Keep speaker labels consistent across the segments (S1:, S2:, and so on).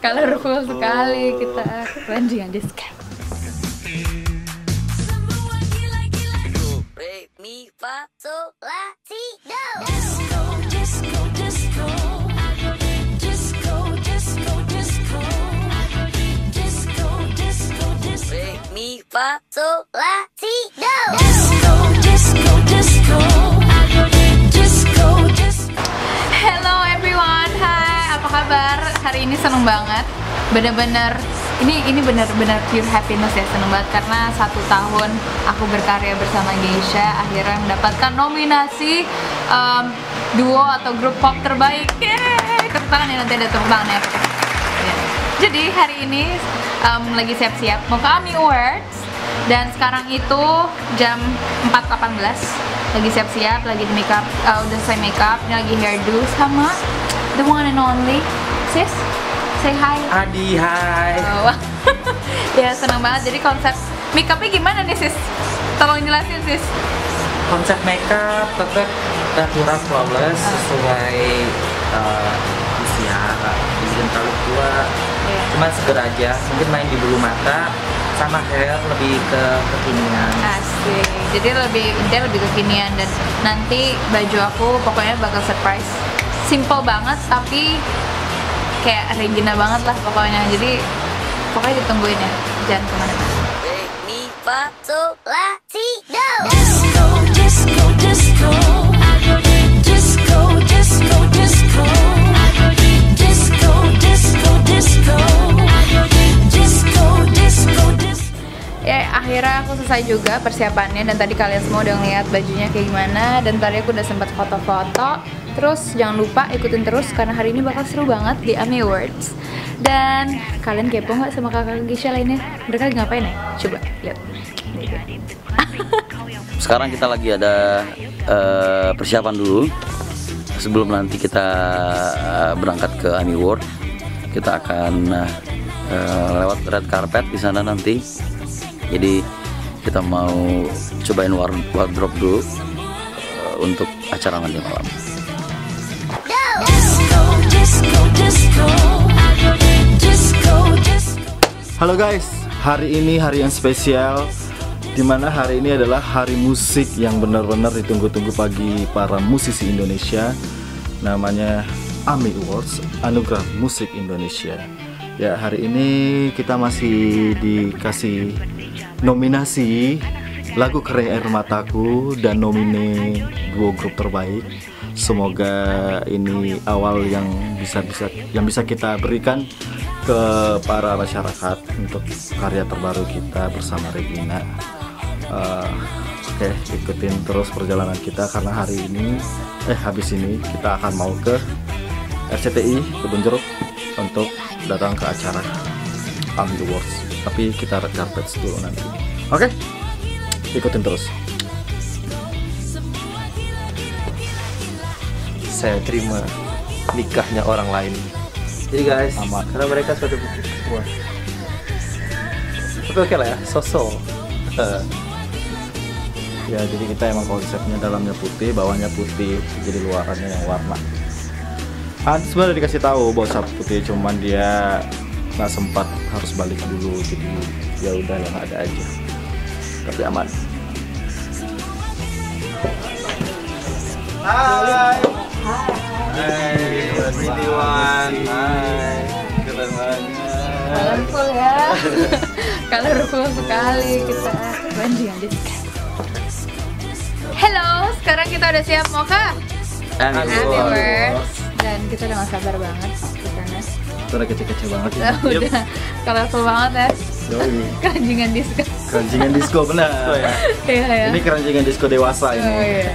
S1: Colorful sekali kita keranjingan disco.
S2: Re, mi, fa, sol, la,
S1: seneng banget, bener-bener ini ini bener-bener pure happiness ya seneng banget karena satu tahun aku berkarya bersama Geisha akhirnya mendapatkan nominasi um, duo atau grup pop terbaik. Yeay, tangan ya nanti ada tepuk tangan ya. Ya. Jadi hari ini um, lagi siap-siap mau ke AMI Awards dan sekarang itu jam 4.18 lagi siap-siap, lagi di makeup, uh, udah selesai makeup, ini lagi hairdo sama the one and only sis, say hi.
S3: Adi, hai.
S1: Oh, ya senang banget. Jadi konsep makeupnya gimana nih sis? Tolong jelasin sis.
S3: Konsep makeup tetap natural flawless
S1: Ah.
S3: sesuai uh, usia, belum terlalu tua.
S1: Iya.
S3: Cuma seger aja, mungkin main di bulu mata sama hair lebih ke kekinian.
S1: Asik. Jadi lebih intinya lebih kekinian dan nanti baju aku pokoknya bakal surprise. Simple banget tapi kayak Regina banget lah pokoknya. Jadi pokoknya ditungguin ya. Jangan
S2: ke mana-mana.
S4: Disco. Disco, disco, disco.
S1: Ya akhirnya aku selesai juga persiapannya dan tadi kalian semua udah ngeliat bajunya kayak gimana dan tadi aku udah sempat foto-foto terus jangan lupa ikutin terus karena hari ini bakal seru banget di AMI Awards dan kalian kepo nggak sama kakak Gisha lainnya mereka lagi ngapain ya coba lihat
S5: Sekarang kita lagi ada eh, persiapan dulu sebelum nanti kita eh, berangkat ke Ami World. Kita akan eh, lewat red carpet di sana nanti. Jadi kita mau cobain ward- wardrobe dulu untuk acara nanti malam.
S6: Halo guys, hari ini hari yang spesial Di mana hari ini adalah hari musik yang benar-benar ditunggu-tunggu bagi para musisi Indonesia Namanya AMI Awards, Anugerah Musik Indonesia. Ya hari ini kita masih dikasih nominasi lagu kering air mataku dan nomine duo grup terbaik semoga ini awal yang bisa bisa yang bisa kita berikan ke para masyarakat untuk karya terbaru kita bersama Regina. Eh, oke ikutin terus perjalanan kita karena hari ini eh habis ini kita akan mau ke RCTI Kebun Jeruk untuk datang ke acara AMI Awards. Tapi kita red carpet dulu nanti. Oke ikutin terus
S7: saya terima nikahnya orang lain. Jadi guys,
S6: Amat.
S7: karena mereka suatu wah. Tapi oke lah ya, sosok. Eh,
S6: ya jadi kita emang konsepnya dalamnya putih bawahnya putih jadi luarannya yang warna ah sebenarnya dikasih tahu bahwa sapu putih cuman dia nggak sempat harus balik dulu jadi ya udah yang ada aja tapi aman
S7: Hai. Hai. Hai. Hai. Keren banget.
S1: colorful ya colorful sekali kita keranjingan disco Hello, sekarang kita udah siap mau ke Happy. Awards dan kita udah gak sabar banget sana.
S6: itu udah kece-kece banget ya
S1: udah colorful banget ya.
S6: Yoi.
S1: Keranjingan disco.
S6: keranjingan disco benar
S1: Iya ya.
S6: ini keranjingan disco dewasa
S1: Oh
S6: ini
S1: iya.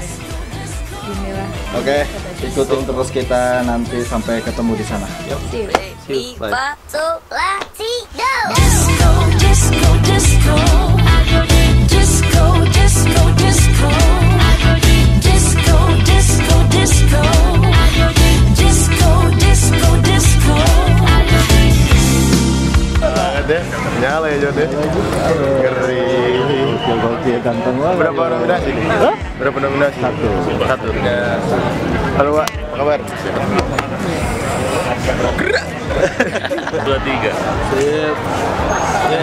S6: Oke ikutin terus kita nanti sampai ketemu di sana
S1: See you.
S2: Re, mi, fa, sol, la, si, do.
S4: Disco, disco, disco. Disco, disco, disco. Disco, disco, disco. Disco,
S8: Ada, nyala ya ya. Ngeri.
S6: gokil gokil ganteng banget
S8: Berapa nominasi nih? Berapa nominasi? Satu. Satu. Ya. Halo Pak, apa kabar? Gerak. 23
S6: Sip. Ya.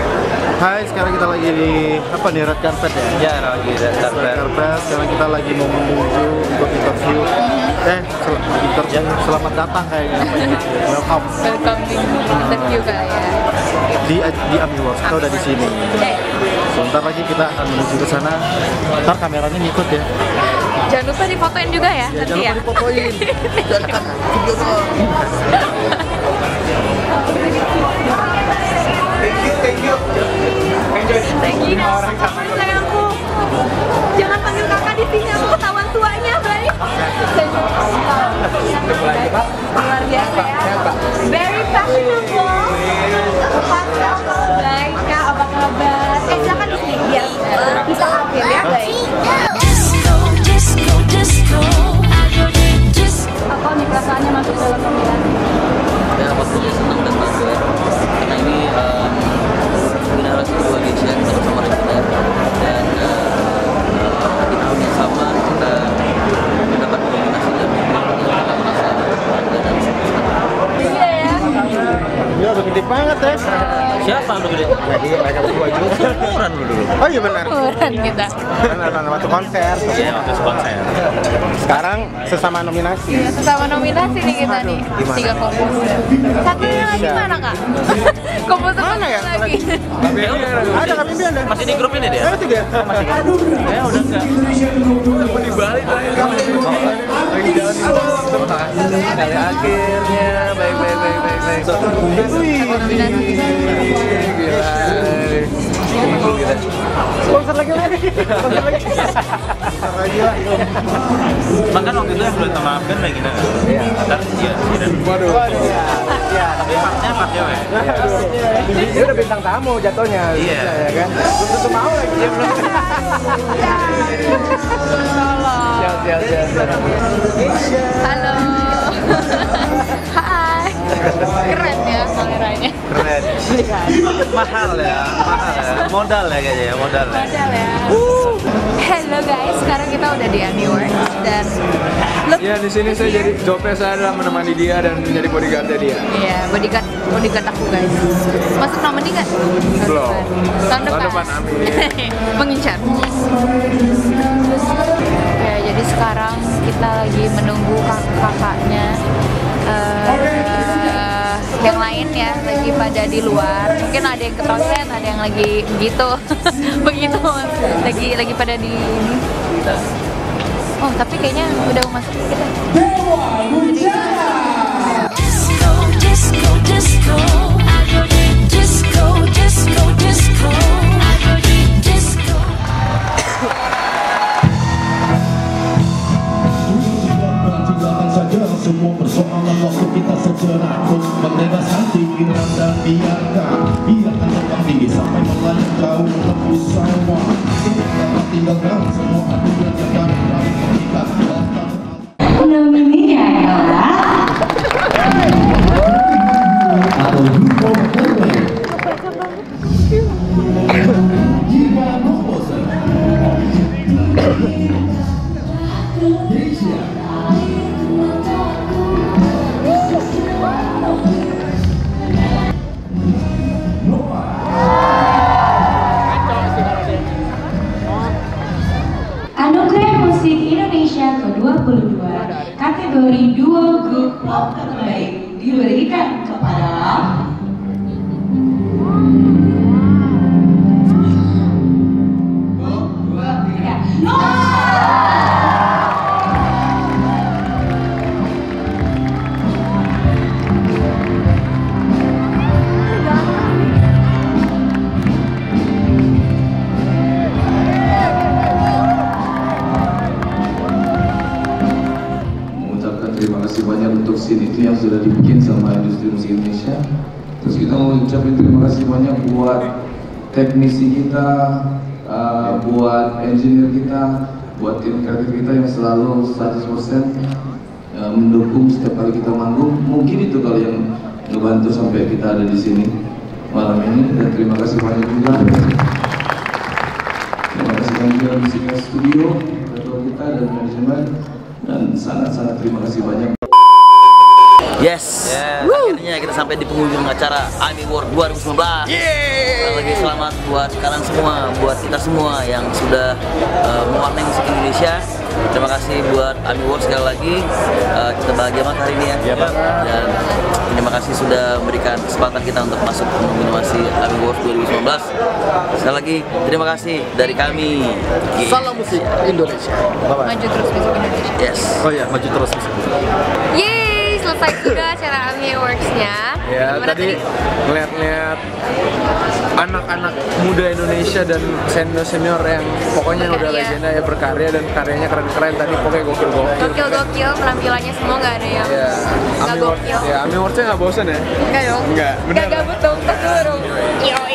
S6: Hai, sekarang kita lagi di apa nih red carpet ya?
S3: Ya, lagi red
S6: Red
S3: carpet.
S6: carpet. Sekarang kita lagi mau menuju untuk interview. Eh, sel- interview. Selamat datang kayaknya apa ya? Welcome
S1: welcome di interview kali ya
S6: di di Ami Awards. Kita udah di sini.
S1: eh
S6: Sebentar lagi kita akan menuju ke sana. Ntar kameranya ngikut ya.
S1: jangan lupa difotoin juga ya,
S6: Ya,
S1: nanti
S6: jangan
S1: ya
S6: lupa dipotoin. Jangan kan video doang.
S8: Lagi mereka berdua juga
S3: Ukuran lu dulu.
S8: Oh iya benar
S1: kurang kita
S8: benar waktu konser
S3: Iya, waktu konser.
S8: Sekarang sesama nominasi
S1: Iya, sesama nominasi nih kita nih.
S8: gimana?
S1: Tiga komposer. Satunya lagi mana kak? komposer
S8: Mana ya?
S1: lagi.
S8: Ada kami ada
S3: Masih di grup ini dia?
S8: Tiga Masih
S3: Ya udah enggak.
S8: di Bali Lagi jalan Kali akhirnya Baik baik baik baik baik
S1: Nominasi.
S8: Lagi lagi Sponsor lagi Sponsor lagi
S3: Bahkan waktu itu yang belum maafkan lagi nggak? Iya. Ntar iya. iya.
S8: Waduh
S3: Tapi partnya part cewek.
S8: Dia udah bintang tamu jatuhnya
S3: Iya.
S8: ya kan Belum tentu mau lagi dia belum Siap siap siap
S3: Mahal ya, mahal ya. Modal ya kayaknya ya, modal ya.
S1: Modal ya. Hello guys, sekarang kita udah di Annie Works dan look,
S8: Ya di sini saya jadi jobnya saya adalah menemani dia dan menjadi bodyguardnya dia.
S1: Iya, bodyguard bodyguard aku guys. Masuk nomor kan?
S8: Belum.
S1: Tahun
S8: Tahun
S1: depan.
S8: depan, amin.
S1: Mengincar. Ya, jadi sekarang kita lagi menunggu kakak-kakaknya. eh, yang lain ya lagi pada di luar. Mungkin ada yang ke toilet ada yang lagi begitu begitu lagi lagi pada di oh tapi kayaknya udah masuk kita
S4: Disco,
S9: semua persoalan waktu kita sejenak Membebaskan pikiran dan biarkan. Biarkan terbang tinggi sampai melayang jauh Lebih sama Tinggalkan, tinggalkan semua aturan yang kami Atau Hugo Perwe Jiwa Komposer
S10: Musik Indonesia ke-22 kategori duo grup pop terbaik diberikan kepada
S9: sudah dibikin sama industri musik Indonesia. Terus kita mau ucapin terima kasih banyak buat teknisi kita uh, buat engineer kita buat tim kreatif kita yang selalu 100% uh, mendukung setiap kali kita manggung. Mungkin itu kali yang ngebantu sampai kita ada di sini malam ini. Dan terima kasih banyak juga. Terima kasih banyak juga studio ketua kita dan manajemen. Dan sangat-sangat terima kasih banyak
S5: Yes. Akhirnya kita sampai di penghujung acara AMI World 2019. Sekali lagi selamat buat kalian semua, buat kita semua yang sudah uh, mewarnai musik Indonesia. Terima kasih buat AMI World sekali lagi. Uh, kita bahagia banget hari ini ya. Dan terima kasih sudah memberikan kesempatan kita untuk masuk nominasi AMI World 2019. Sekali lagi terima kasih dari kami.
S6: Salam musik Indonesia. Bye bye.
S1: Maju terus musik Indonesia.
S5: Yes.
S6: Oh iya, maju terus musik.
S1: Yeay, selesai juga acara AMI Awards-nya.
S8: Ya tadi ngeliat-ngeliat anak-anak muda Indonesia dan senior senior yang pokoknya udah
S1: Berkarya.
S8: legenda ya berkarya dan karyanya keren-keren tadi pokoknya gokil-gokil.
S1: Gokil-gokil, penampilannya semua nggak ada yang
S8: Ya,
S1: nggak
S8: Ami
S1: gokil.
S8: ya Ami Awards-nya nggak bosan ya?
S1: Enggak dong.
S8: Enggak,
S1: Nggak
S8: bener.
S1: gabut dong, dulu dong. Yoi.